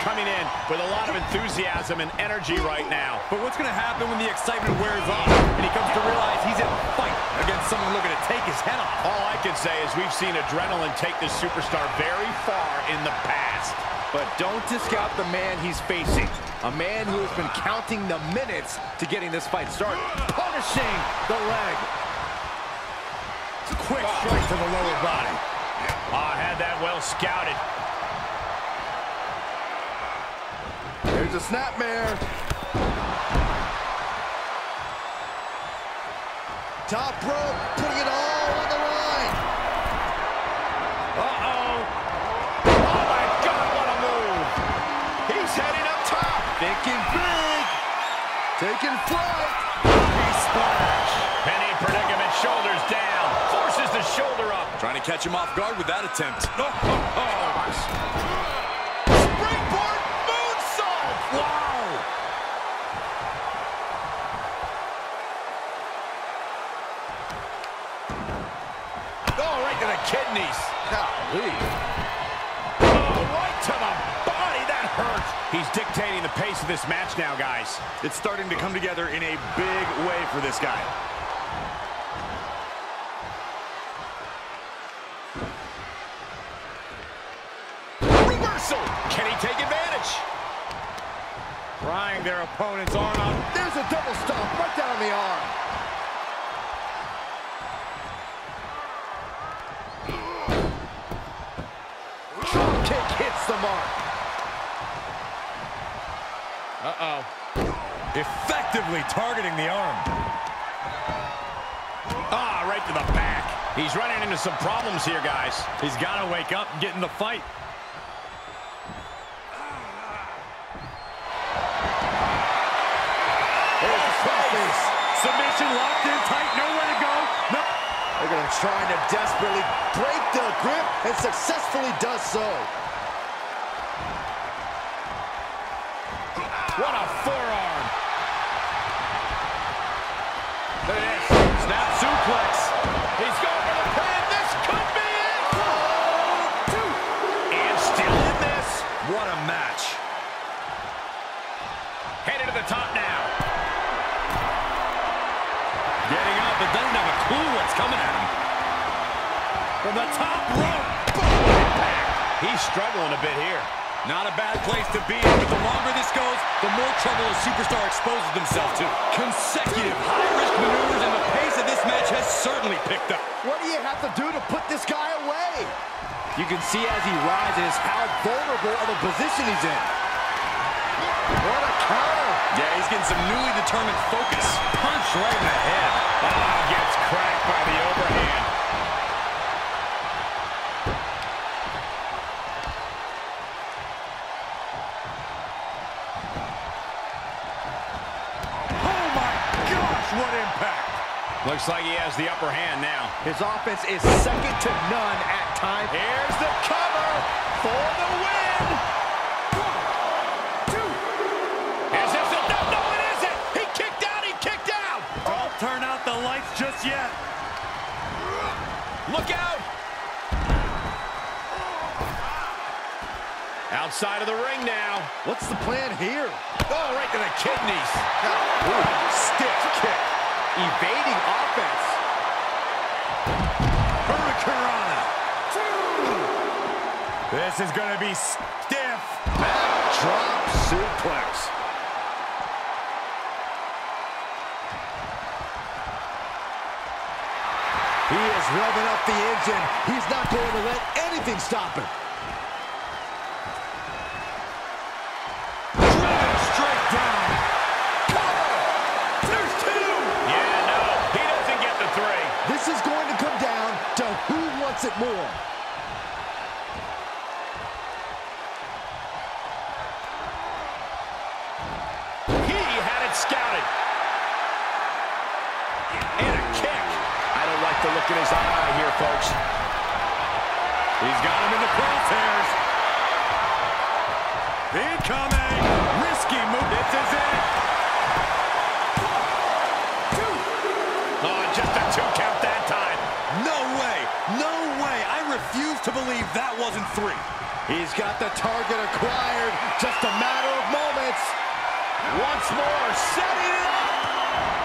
coming in with a lot of enthusiasm and energy right now. But what's going to happen when the excitement wears off and he comes to realize he's in a fight against someone looking to take his head off? All I can say is we've seen adrenaline take this superstar very far in the past. But don't discount the man he's facing. A man who has been counting the minutes to getting this fight started. Punishing the leg. Quick strike to the lower body. Ah, had that well scouted. There's a snapmare. Top rope, putting it all on the line. Uh-oh. Oh, my God, what a move. He's heading up top. Thinking big. Taking flight. Body splash. Pinning predicament, shoulders down. Forces the shoulder up. Trying to catch him off guard with that attempt. Oh, oh, oh. Oh, right to the kidneys. Golly. Oh, right to the body. That hurts. He's dictating the pace of this match now, guys. It's starting to come together in a big way for this guy. Reversal. Can he take advantage? Prying their opponent's arm out. There's a double stomp right down the arm. The mark. Uh-oh. Effectively targeting the arm. Ah, right to the back. He's running into some problems here, guys. He's got to wake up and get in the fight. There's the face. Submission locked in tight, nowhere to go. No. They're going to try to desperately break the grip and successfully does so. Match. Headed to the top now. Getting up, but doesn't have a clue what's coming at him. From the top rope. He's struggling a bit here. Not a bad place to be but the longer this goes, the more trouble a superstar exposes himself to. Consecutive high-risk maneuvers, and the pace of this match has certainly picked up. What do you have to do to put this guy away? You can see as he rises how vulnerable of a position he's in. What a counter. Yeah, he's getting some newly determined focus. Punch right in the head. Ah, gets cracked by the overhand. Oh my gosh, what impact! Looks like he has the upper hand now. His offense is second to none at times. Here's the cover for the win. Two. Is this it? No, no, it isn't. He kicked out. He kicked out. Don't turn out the lights just yet. Look out. Outside of the ring now. What's the plan here? Oh, right to the kidneys. Ooh, stiff kick. Evading This is going to be stiff. Backdrop suplex. He is revving up the engine. He's not going to let anything stop him. Driven straight down. There's two. Yeah, no, he doesn't get the three. This is going to come down to who wants it more. and a kick. I don't like the look in his eye here, folks. He's got him in the crosshairs. Incoming. Risky move. This is it. Two. Oh, just a two count that time. No way. No way. I refuse to believe that wasn't three. He's got the target acquired. Just a matter of moments. Once more, setting it up.